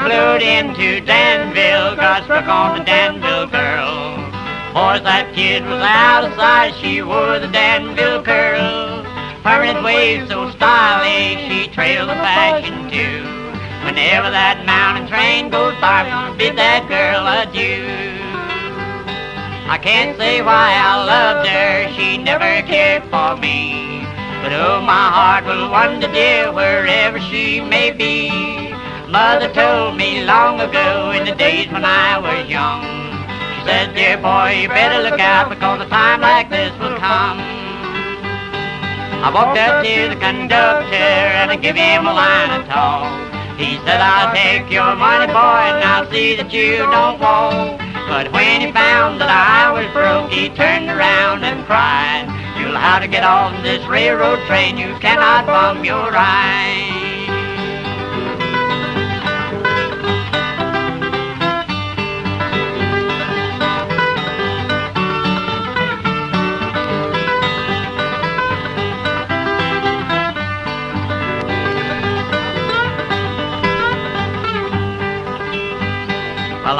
rode into Danville, got struck on the Danville girl. Boys, that kid was out of sight, she wore the Danville curl. Permanent waves so stylish, she trailed the fashion too. Whenever that mountain train goes by, gonna bid that girl adieu. I can't say why I loved her, she never cared for me. But oh, my heart will wander dear wherever she may be. Mother told me long ago in the days when I was young She said, dear boy, you better look out because a time like this will come. I walked up to the conductor and I give him a line of talk. He said, I'll take your money, boy, and I'll see that you don't walk. But when he found that I was broke, he turned around and cried, You'll have to get off this railroad train, you cannot bum your ride.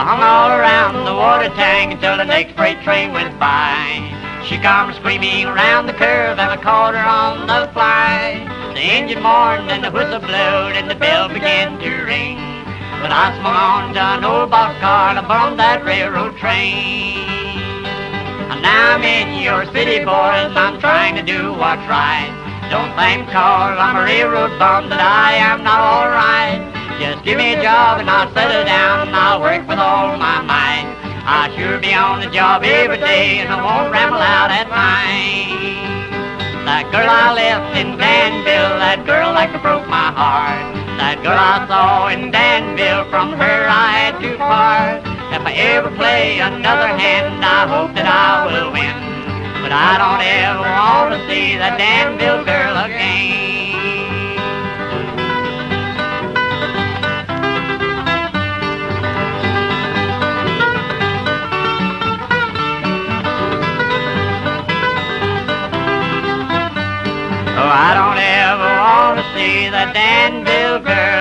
Hung all around the water tank until the next freight train went by. She come screaming around the curve and I caught her on the fly. The engine mourned and the whistle blowed and the bell began to ring. But I swung on to an old boxcar and I bumped that railroad train. And now I'm in your city, boys, I'm trying to do what's right. Don't blame cause I'm a railroad bum that I am not alright. Just give me a job and I'll settle down and I'll work with all my might. I sure be on the job every day and I won't ramble out at night. That girl I left in Danville, that girl like broke my heart. That girl I saw in Danville, from her I had to part. If I ever play another hand, I hope that I will win. But I don't ever want to see that Danville girl I don't ever want to see that Danville girl.